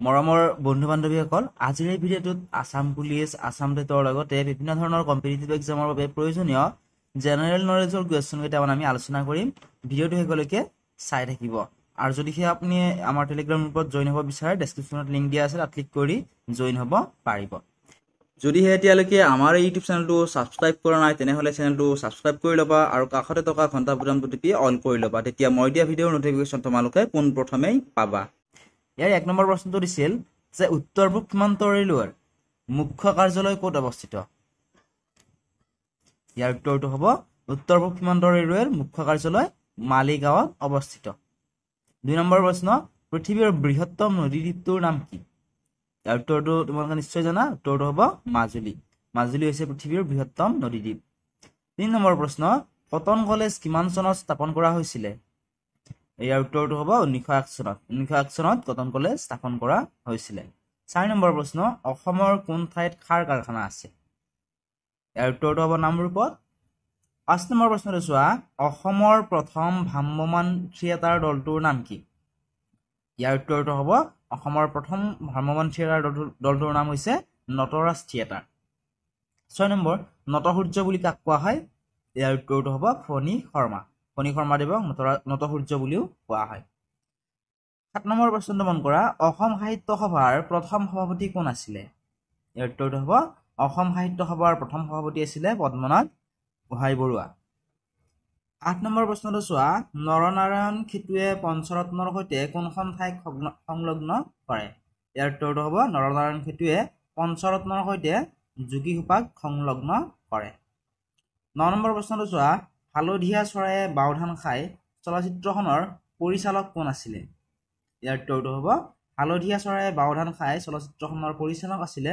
মৰমৰ বন্ধু বান্ধৱীসকল আজিৰ এই ভিডিঅ'টোত আছাম পুলিচ আছাম টেটৰ লগতে বিভিন্ন ধৰণৰ কম্পিটিটিভ এক্সামৰ বাবে প্ৰয়োজনীয় জেনেৰেল নলেজৰ কুৱেশ্যন কেইটামান আমি আলোচনা কৰিম। ভিডিঅ'টো শেষলৈকে চাই থাকিব। আৰু যদিহে আপুনি আমাৰ টেলিগ্ৰাম গ্ৰুপত জইন হ'ব বিচাৰে ডেছক্ৰিপশ্যনত লিংক দিয়া আছে তাত ক্লিক কৰি জইন হ'ব পাৰিব। যদিহে এতিয়ালৈকে আমাৰ ইউটিউব চেনেলটো ছাবস্ক্ৰাইব কৰা নাই তেনেহ'লে চেনেলটো ছাবস্ক্ৰাইব কৰি ল'বা আৰু কাষতে থকা ঘণ্টা বুটামটো টিপি অল কৰি ল'বা। তেতিয়া মই দিয়া ভিডিঅ'ৰ নটিফিকেশ্যন তোমালোকে পোনপ্ৰথমেই পাবা। ইয়াৰ এক নম্বৰ প্ৰশ্নটো দিছিল যে উত্তৰ পূব সীমান্ত ৰেলৱেৰ মুখ্য কাৰ্যালয় ক'ত অৱস্থিত? ইয়াৰ উত্তৰটো হ'ব উত্তৰ পূব সীমান্ত ৰেলৱেৰ মুখ্য কাৰ্যালয় মালিগাঁৱত অৱস্থিত। দুই নম্বৰ প্ৰশ্ন পৃথিৱীৰ বৃহত্তম নদীদ্বীপটোৰ নাম কি? ইয়াৰ উত্তৰটো তোমালোকে নিশ্চয় জানা উত্তৰটো হ'ব মাজুলী। মাজুলী হৈছে পৃথিৱীৰ বৃহত্তম নদীদ্বীপ। তিনি নম্বৰ প্ৰশ্ন কটন কলেজ কিমান চনত স্থাপন কৰা হৈছিলে? ইয়াৰ উত্তৰটো হ'ব ঊনৈছশ এক চনত ঊনৈছশ এক চনত কটন কলেজ স্থাপন কৰা হৈছিলে। চাৰি নম্বৰ প্ৰশ্ন অসমৰ কোন ঠাইত খাৰ কাৰখানা আছে? ইয়াৰ উত্তৰটো হ'ব নামৰূপত পাঁচ নম্বৰ প্ৰশ্নটো চোৱা অসমৰ প্ৰথম ভ্ৰাম্যমান থিয়েটাৰ দলটোৰ নাম কি? ইয়াৰ উত্তৰটো হ'ব অসমৰ প্ৰথম ভ্ৰাম্যমান থিয়েটাৰ দলটোৰ দলটোৰ নাম হৈছে নটৰাজ থিয়েটাৰ। ছয় নম্বৰ নটসূৰ্য বুলি কাক কোৱা হয়? ইয়াৰ উত্তৰটো হ'ব ফণী শৰ্মা। ফণী শৰ্মাদেৱক নটৰা নটসূৰ্য বুলিও কোৱা হয়। সাত নম্বৰ প্ৰশ্নটো মন কৰা অসম সাহিত্য সভাৰ প্ৰথম সভাপতি কোন আছিলে? ইয়াৰ উত্তৰটো হ'ব অসম সাহিত্য সভাৰ প্ৰথম সভাপতি আছিলে পদ্মনাথ গোহাঁই বৰুৱা। আঠ নম্বৰ প্ৰশ্নটো চোৱা নৰনাৰায়ণ খেতুৱে পঞ্চৰত্নৰ সৈতে কোনখন ঠাইক সংলগ্ন কৰে? ইয়াৰ উত্তৰটো হ'ব নৰনাৰায়ণ খেতুৱে পঞ্চৰত্নৰ সৈতে যোগীসোপাক সংলগ্ন কৰে। ন নম্বৰ প্ৰশ্নটো চোৱা হালধীয়া চৰায়ে বাওধান খাই চলচ্চিত্ৰখনৰ পৰিচালক কোন আছিলে? ইয়াৰ উত্তৰটো হ'ব হালধীয়া চৰায়ে বাওধান খাই চলচ্চিত্ৰখনৰ পৰিচালক আছিলে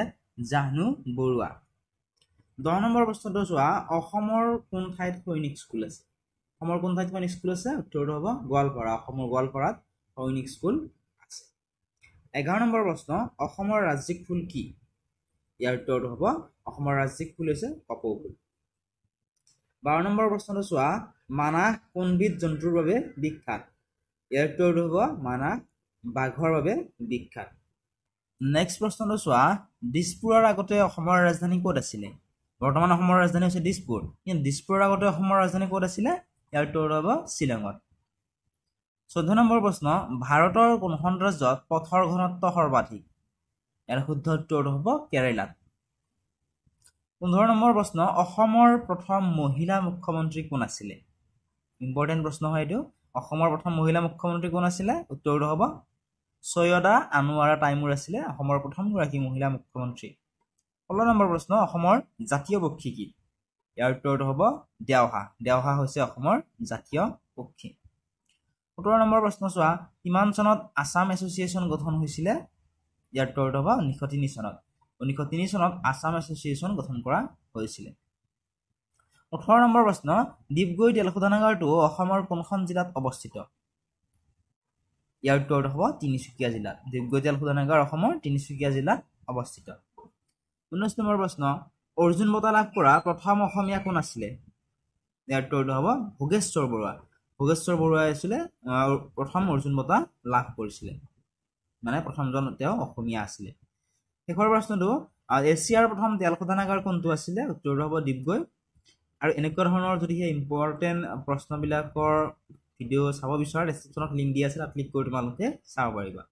জাহ্নু বৰুৱা। দহ নম্বৰ প্ৰশ্নটো চোৱা অসমৰ কোন ঠাইত সৈনিক স্কুল আছে? অসমৰ কোন ঠাইত সৈনিক স্কুল আছে? উত্তৰটো হ'ব গোৱালপাৰা অসমৰ গোৱালপাৰাত সৈনিক স্কুল আছে। এঘাৰ নম্বৰ প্ৰশ্ন অসমৰ ৰাজ্যিক ফুল কি? ইয়াৰ উত্তৰটো হ'ব অসমৰ ৰাজ্যিক ফুল হৈছে কপৌ ফুল বাৰ নম্বৰ প্ৰশ্নটো চোৱা মানাহ কোনবিধ জন্তুৰ বাবে বিখ্যাত? ইয়াৰ উত্তৰটো হ'ব মানাহ বাঘৰ বাবে বিখ্যাত। নেক্সট প্ৰশ্নটো চোৱা দিছপুৰৰ আগতে অসমৰ ৰাজধানী ক'ত আছিলে? বৰ্তমান অসমৰ ৰাজধানী হৈছে দিছপুৰ। কিন্তু দিছপুৰৰ আগতে অসমৰ ৰাজধানী ক'ত আছিলে? ইয়াৰ উত্তৰটো হ'ব শ্বিলঙত। চৈধ্য নম্বৰ প্ৰশ্ন ভাৰতৰ কোনখন ৰাজ্যত পথৰ ঘনত্ব সৰ্বাধিক? ইয়াৰ শুদ্ধ উত্তৰটো হ'ব কেৰেলাত। পোন্ধৰ নম্বৰ প্ৰশ্ন অসমৰ প্ৰথম মহিলা মুখ্যমন্ত্ৰী কোন আছিলে? ইম্পৰ্টেণ্ট প্ৰশ্ন হয় এইটো। অসমৰ প্ৰথম মহিলা মুখ্যমন্ত্ৰী কোন আছিলে? উত্তৰটো হ'ব ছয়দা আনোৱাৰা টাইমুৰ আছিলে অসমৰ প্ৰথমগৰাকী মহিলা মুখ্যমন্ত্ৰী। ষোল্ল নম্বৰ প্ৰশ্ন অসমৰ জাতীয় পক্ষী কি? ইয়াৰ উত্তৰটো হ'ব দেওহা। দেওহা হৈছে অসমৰ জাতীয় পক্ষী। সোতৰ নম্বৰ প্ৰশ্ন চোৱা কিমান চনত আছাম এছ'চিয়েশ্যন গঠন হৈছিলে? ইয়াৰ উত্তৰটো হ'ব ঊনৈছশ তিনি চনত। ঊনৈছশ তিনি চনত আছাম এছ'চিয়েশ্যন গঠন কৰা হৈছিলে। ওঠৰ নম্বৰ প্ৰশ্ন ডিগবৈ তেল শোধনাগাৰটো অসমৰ কোনখন জিলাত অৱস্থিত? ইয়াৰ উত্তৰটো হ'ব তিনিচুকীয়া জিলাত। ডিগবৈ তেল শোধনাগাৰ অসমৰ তিনিচুকীয়া জিলাত অৱস্থিত। ঊনৈছ নম্বৰ প্ৰশ্ন অৰ্জুন বঁটা লাভ কৰা প্ৰথম অসমীয়া কোন আছিলে? ইয়াৰ উত্তৰটো হ'ব ভোগেশ্বৰ বৰুৱা। ভোগেশ্বৰ বৰুৱাই আছিলে প্ৰথম অৰ্জুন বঁটা লাভ কৰিছিলে। মানে প্ৰথমজন তেওঁ অসমীয়া আছিলে। শেষৰ প্ৰশ্নটো এছিয়াৰ প্ৰথম তেল শোধনাগাৰ কোনটো আছিলে? উত্তৰটো হ'ব ডিগবৈ। আৰু এনেকুৱা ধৰণৰ যদিহে ইম্পৰ্টেণ্ট প্ৰশ্নবিলাকৰ ভিডিঅ' চাব বিচৰা ডেছক্ৰিপশ্যনত লিংক দিয়া আছে তাত ক্লিক কৰি তোমালোকে চাব পাৰিবা।